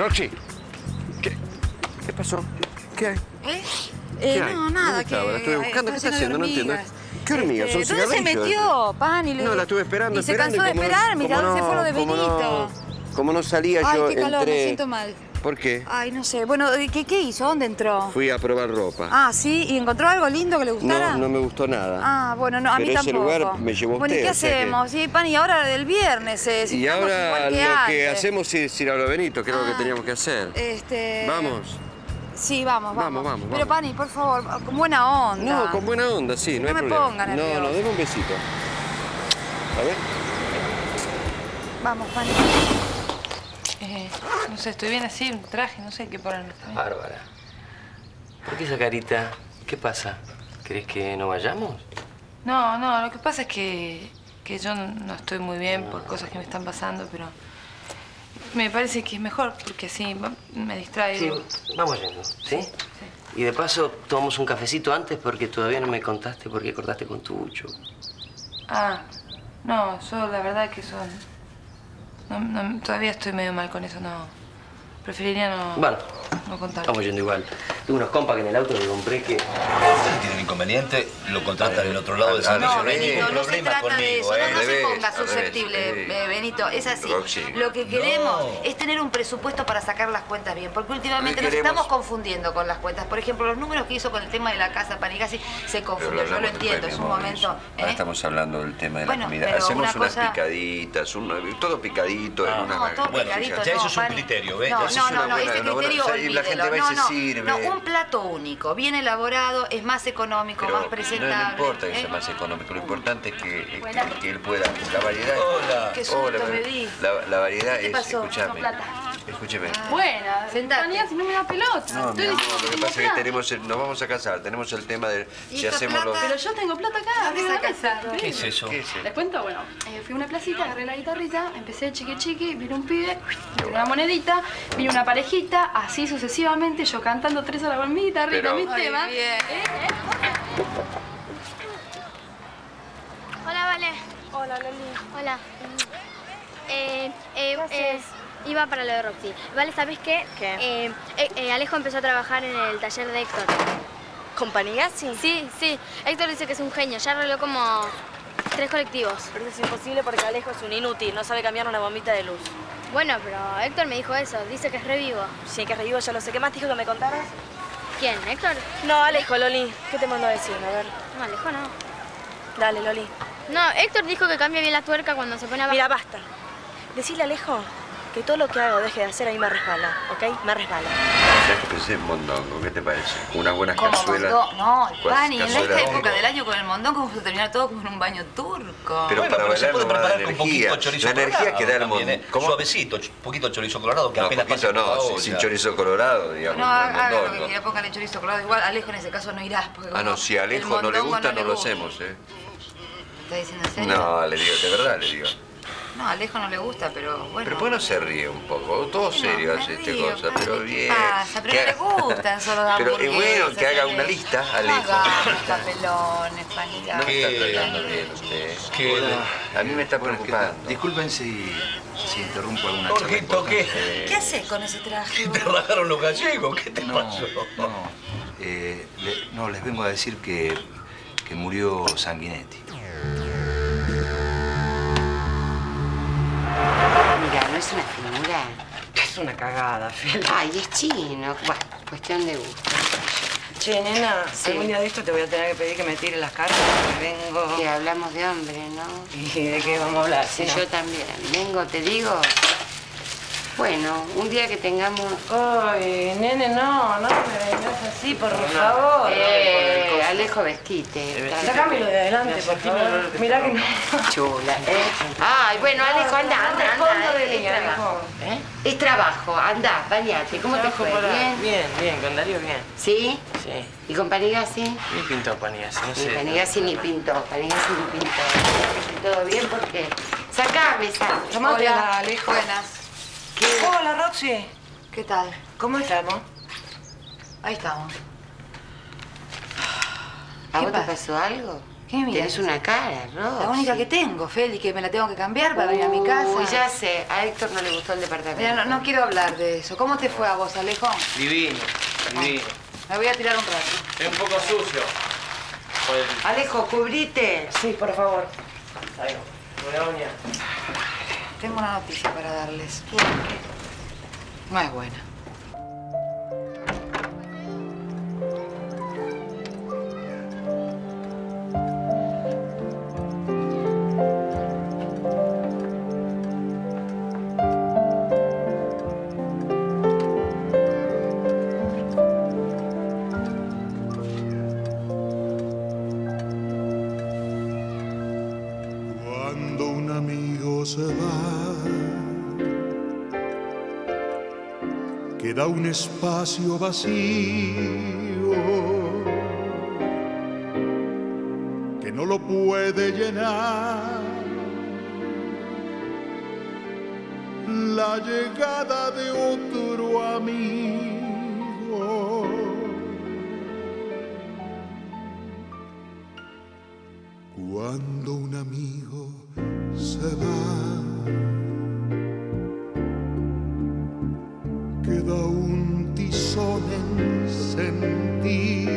Roxy. ¿Qué? ¿Qué pasó? ¿Qué hay? ¿Eh? ¿Qué Eh, hay? no, nada, ¿Dónde que... eh, buscando. ¿Qué está haciendo? No entiendo. ¿Qué hormigas? ¿Son Este, ¿Dónde se metió, pan? Y le... No, la estuve esperando, Y se cansó de como no- esperarme. ¿Y a como dónde se fue lo de como Benito? No, como no salía Ay, yo, qué calor, entré... me siento mal. ¿Por qué? Ay, no sé. Bueno, ¿qué, qué hizo? ¿Dónde entró? Fui a probar ropa. Ah, ¿sí? ¿Y encontró algo lindo que le gustara? no, no me gustó nada. Ah, bueno, no, a mí Pero ese tampoco. lugar me llevó Bueno, ¿y usted, qué o sea que- hacemos? Sí, pan, y ahora el viernes, eh, si y ahora lo que hacemos es ir a lo Benito, que es lo que Ah. teníamos que hacer. Este... Vamos. Sí, vamos, vamos. Vamos, vamos, Pero. Pani, por favor, con buena onda. No, con buena onda, sí, no, No hay me problema. ponga no, nerviosa. no, deme un besito. A ver. Vamos, Pani. Eh, no sé, estoy bien así, un traje, no sé qué ponerme. Bárbara. ¿Por qué esa carita? ¿Qué pasa? ¿Crees que no vayamos? No, no, lo que pasa es que, que yo no estoy muy bien por cosas que me están pasando, pero me parece que es mejor porque así me distraigo. Sí, vamos yendo, ¿sí? Y de paso, tomamos un cafecito antes porque todavía no me contaste por qué cortaste con tu bucho. Ah, no, yo la verdad que son... no- no, todavía estoy medio mal con eso, no. Preferiría no, Bueno, no contar. estamos yendo igual. Tengo unos compas que en el auto que compré que... Tienen inconveniente, lo contratan del otro lado al servicio. No. Benito, no se trata de eso. ¿eh? No, Al se ponga susceptible, eh, Benito. Es así. Roxy. Lo que queremos No. es tener un presupuesto para sacar las cuentas bien. Porque últimamente nos estamos confundiendo con las cuentas. Por ejemplo, los números que hizo con el tema de la casa Panigasi se confundió. Yo lo entiendo, es un momento. ¿eh? Ahora estamos hablando del tema de Bueno, la comida. Hacemos una unas cosa- picaditas, un- todo picadito en una... No, todo Bueno, picadito, ya no, eso es un criterio, ¿ves? No, no, es no, ese criterio la gente olvídelo. va y No, se sirve. no, un plato único, bien elaborado, es más económico, Pero más presentable. No, no importa que ¿eh? sea más económico, lo importante es que, es que- que él pueda. La variedad. Hola. Qué susto Hola, me di. La, la variedad ¿Qué es. pasó? No, plata. Escúcheme. Buena, Sentate. Si no me da pelota. No, mi amor, lo que pasa es que tenemos el- nos vamos a casar, tenemos el tema de ¿Y si hacemos los. plata? Pero yo tengo plata acá, arriba de la mesa. ¿Qué es eso? ¿Qué es Les cuento, bueno, eh, fui a una placita, agarré la guitarrita, empecé chiqui chiqui, vino un pibe, tiró una monedita, vino una parejita, así sucesivamente, yo cantando tres horas con mi guitarrita, Pero- mi Ay, tema. bien. Eh, eh. Hola, Vale. Hola, Loli. Hola. Eh, eh, eh, iba para lo de Roxy. Vale, ¿sabes qué? ¿Qué? Eh, eh, eh, Alejo empezó a trabajar en el taller de Héctor. ¿Compañía? Sí. Sí, sí. Héctor dice que es un genio. Ya arregló como tres colectivos. Pero eso es imposible porque Alejo es un inútil, no sabe cambiar una bombita de luz. Bueno, pero Héctor me dijo eso. Dice que es revivo. Sí, que revivo, ya lo sé. ¿Qué más dijo que me contaras? ¿Quién? ¿Héctor? No, Alejo, Loli. ¿Qué te mando a decir? A ver. No, Alejo no. Dale, Loli. No, Héctor dijo que cambia bien la tuerca cuando se pone abajo. Mira, basta. Decirle a Alejo que todo lo que hago o deje de hacer a mí me resbala, ¿ok? Me resbala. Ya que pensé en mondongo, ¿qué te parece? Unas buenas cazuelas. No, el Cuas- Pani, en esta época hongo. del año con el mondongo vamos a terminar todo como en un baño turco. Pero Bueno, para pero se bailar puede preparar con energía. poquito chorizo La energía colorado que da el mondongo. ¿eh? Suavecito, poquito chorizo colorado que No, apenas poquito no, sin chorizo colorado, digamos. No, el haga lo que quiera, póngale chorizo colorado. Igual Alejo en ese caso no irás. Porque Ah, no, si a Alejo no le gusta, no, le lo hacemos, ¿eh? ¿Está diciendo en serio? No, le digo, de verdad le digo. No, a Alejo no le gusta, pero bueno. Pero ¿por qué no se ríe un poco? Todo Bueno, serio hace este río, cosa, padre, pero ¿qué bien. pasa? Pero Que no le gustan solo las Pero es bueno que haga una lista, No Alejo. hagas papelones, Panita. No está tratando bien usted. ¿Qué? A mí me está preocupando. Disculpen si, si interrumpo alguna Jorgito, charla ¿qué? ¿Qué haces con ese traje? Te rajaron los gallegos, ¿qué te No, pasó? no. Eh, le- no, les vengo a decir que, que murió Sanguinetti. Es una figura. Es una cagada, Fel. Ay, es chino. Bueno, cuestión de gusto. Che, nena, Sí. algún día de esto te voy a tener que pedir que me tires las cartas porque vengo... Que hablamos de hombre, ¿no? ¿Y de qué vamos a hablar? Sí, si no? yo también. Vengo, te digo. Bueno, un día que tengamos... Ay, nene, no, no me vengas así, por favor. Eh, Alejo Vesquite. Sácamelo de adelante, por favor. Mirá que no. Chula, ¿eh? Ay, bueno, Alejo, anda, anda, anda. de eh, Es trabajo. ¿eh? Es trabajo, anda, bañate. ¿Cómo te fue? ¿Bien? Bien, bien, con Darío bien. ¿Sí? Sí. ¿Y con Panigasi? Ni pintó Panias, no Ni sé. Panigasi ni pintó, Panigasi ni pintó. ¿Todo bien? ¿Por qué? Sacame esa. Hola, Alejo. Buenas. Hola, Roxy. ¿Qué tal? ¿Cómo estamos? Ahí estamos. ¿A ¿Qué vos te pasa? pasó algo? ¿Qué miras? Tienes una cara, Rosy. La única que tengo, Feli, que me la tengo que cambiar para ir a mi casa. Uy, ya sé. A Héctor no le gustó el departamento. Mira, no, no quiero hablar de eso. ¿Cómo te fue a vos, Alejo? Divino, divino. Me voy a tirar un rato. Es un poco sucio. El- Alejo, cubrite. Sí, por favor. Ahí, una uña. Tengo una noticia para darles. No es buena. Se va, queda un espacio vacío que no lo puede llenar. La llegada de otro amigo. Cuando un amigo se va, queda un tizón encendido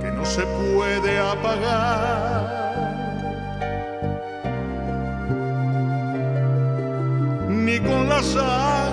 que no se puede apagar. Ni con la sal